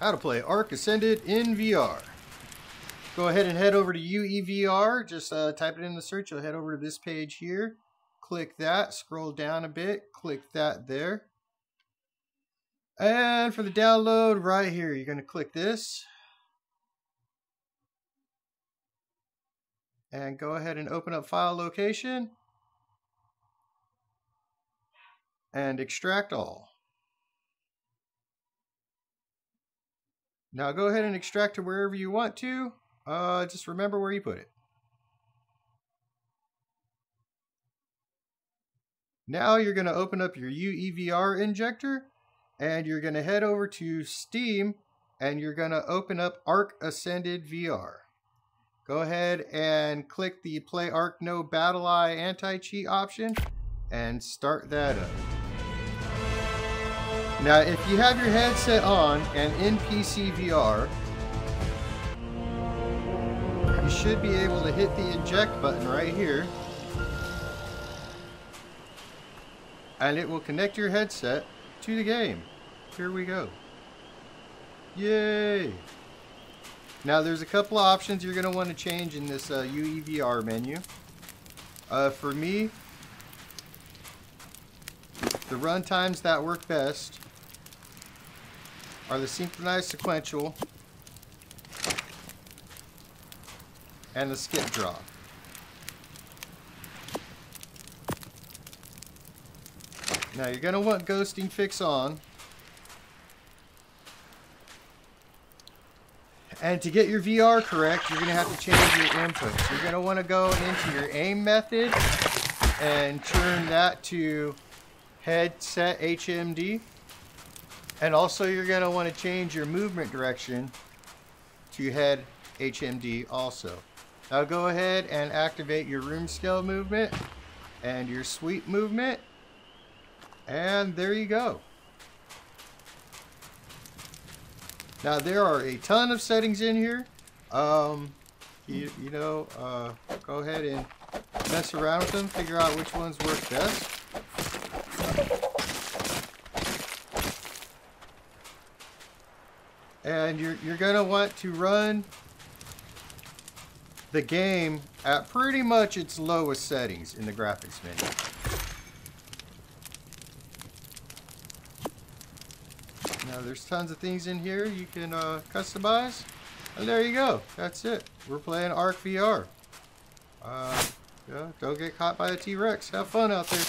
how to play Ark Ascended in VR. Go ahead and head over to UEVR. Just uh, type it in the search. You'll head over to this page here. Click that. Scroll down a bit. Click that there. And for the download right here, you're going to click this. And go ahead and open up file location. And extract all. Now go ahead and extract to wherever you want to. Uh, just remember where you put it. Now you're going to open up your UEVR injector and you're going to head over to Steam and you're going to open up Ark Ascended VR. Go ahead and click the Play Ark No BattlEye anti-cheat option and start that up. Now, if you have your headset on and in PC VR, you should be able to hit the inject button right here. And it will connect your headset to the game. Here we go. Yay! Now there's a couple of options you're going to want to change in this uh, UEVR menu. Uh, for me, the run times that work best are the synchronized sequential and the skip draw. Now you're going to want ghosting fix on. And to get your VR correct, you're going to have to change your inputs. You're going to want to go into your aim method and turn that to headset HMD. And also you're going to want to change your movement direction to head HMD also. Now go ahead and activate your room scale movement and your sweep movement. And there you go. Now there are a ton of settings in here. Um, you, you know, uh, go ahead and mess around with them, figure out which ones work best. And you're, you're going to want to run the game at pretty much its lowest settings in the graphics menu. Now there's tons of things in here you can uh, customize. And there you go. That's it. We're playing Ark VR. Uh, yeah, don't get caught by a T-Rex. Have fun out there.